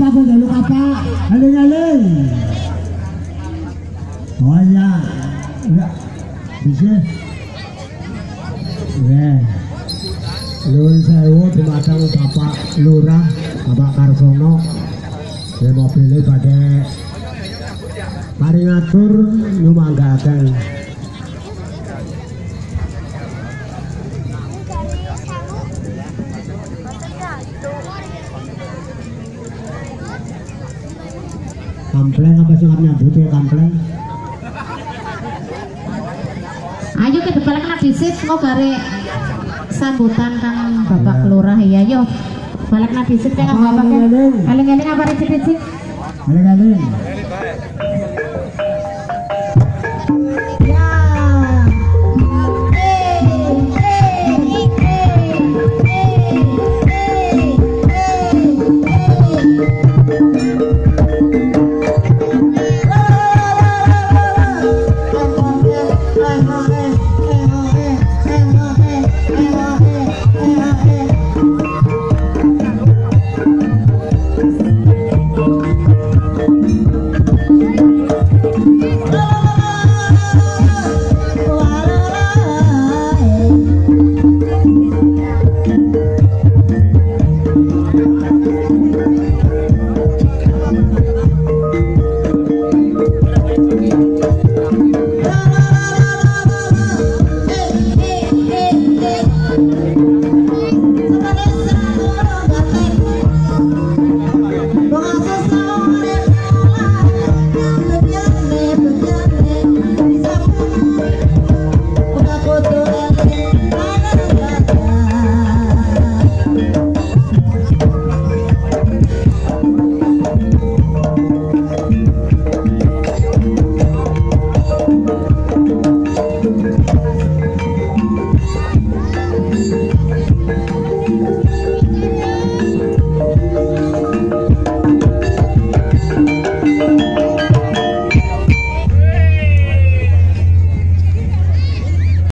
Bapak aling-aling. Oh. Enggak. Bisa. Ya. Nuwun sewu dumateng Bapak Lurah, Bapak Karsono. Ya mobilnya pada mari ngatur. Kampleng apa sih namanya butuh kampleng? Ayo ke depan kena disit mau gare sambutan kang Bapak Ya. Lurah ya yo. Balik na disit ya kang Apa Bapak. aling-aling? Aling-aling apa recit-recit? Aling-aling.